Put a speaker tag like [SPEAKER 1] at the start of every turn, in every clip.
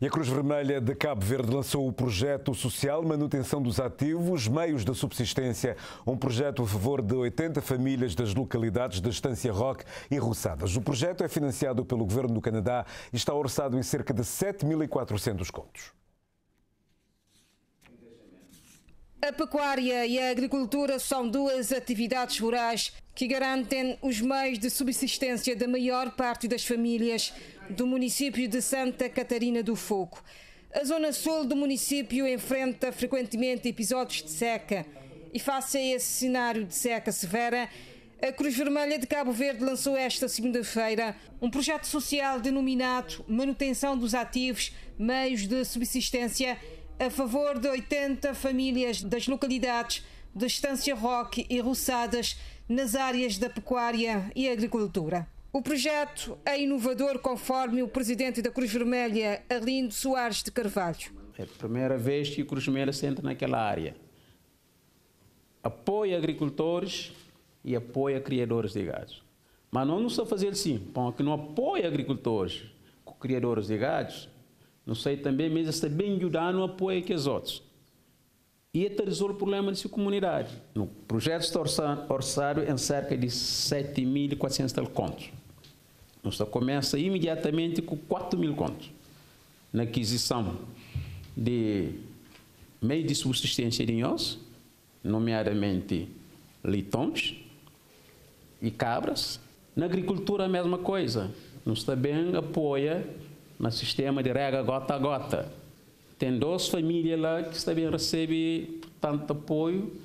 [SPEAKER 1] E a Cruz Vermelha de Cabo Verde lançou o projeto social Manutenção dos Ativos, Meios da Subsistência, um projeto a favor de 80 famílias das localidades de Estância Roque e Roçadas. O projeto é financiado pelo Governo do Canadá e está orçado em cerca de 7.400 contos.
[SPEAKER 2] A pecuária e a agricultura são duas atividades rurais que garantem os meios de subsistência da maior parte das famílias do município de Santa Catarina do Fogo. A zona sul do município enfrenta frequentemente episódios de seca e, face a esse cenário de seca severa, a Cruz Vermelha de Cabo Verde lançou esta segunda-feira um projeto social denominado Manutenção dos Ativos, Meios de Subsistência a favor de 80 famílias das localidades de Estância Roque e Roçadas nas áreas da pecuária e agricultura. O projeto é inovador, conforme o presidente da Cruz Vermelha, Arlindo Soares de Carvalho.
[SPEAKER 3] É a primeira vez que a Cruz Vermelha se entra naquela área. Apoia agricultores e apoia criadores de gado. Mas não só fazer assim, porque não apoia agricultores, criadores de gado, não sei também, mas bem ajudar no apoio que os outros. E resolve o problema dessa comunidade. No projeto está orçado em cerca de 7.400 contos. Nós começa imediatamente com 4 mil contos na aquisição de meio de subsistência de nós, nomeadamente leitões e cabras. Na agricultura, a mesma coisa. Nós também apoia no sistema de rega gota a gota. Tem duas famílias lá que também recebem tanto apoio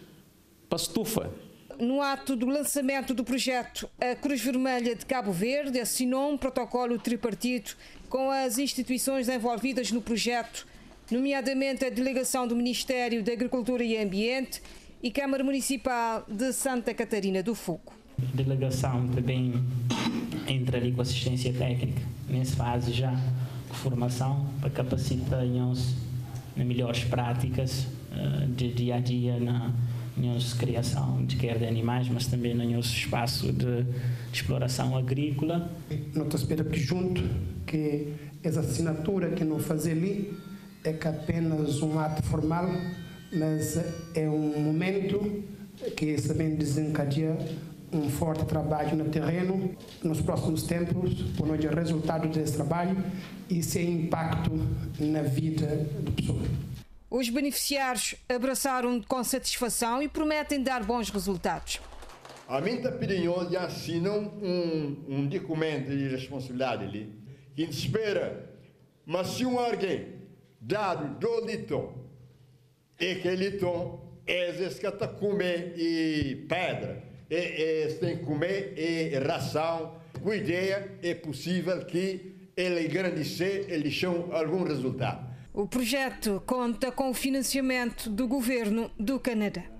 [SPEAKER 3] para a estufa.
[SPEAKER 2] No ato do lançamento do projeto, a Cruz Vermelha de Cabo Verde assinou um protocolo tripartito com as instituições envolvidas no projeto, nomeadamente a delegação do Ministério da Agricultura e Ambiente e Câmara Municipal de Santa Catarina do Fogo.
[SPEAKER 4] A delegação também entra ali com assistência técnica, nessa fase já formação para capacitar-nos nas melhores práticas uh, de dia a dia na nossa criação de quer de animais, mas também no nosso espaço de, de exploração agrícola.
[SPEAKER 5] Não estou que junto que essa assinatura que não faz ali é que apenas um ato formal, mas é um momento que também desencadeia um forte trabalho no terreno. Nos próximos tempos, por onde é resultado desse trabalho e sem impacto na vida da pessoa.
[SPEAKER 2] Os beneficiários abraçaram com satisfação e prometem dar bons resultados.
[SPEAKER 6] A minha opinião já assinam um, um documento de responsabilidade ali, que espera, mas se um alguém dado do litom, e que litom é que está comer e pedra, e, e que comer e ração, com ideia é possível que ele engrandecer, ele chão algum resultado.
[SPEAKER 2] O projeto conta com o financiamento do governo do Canadá.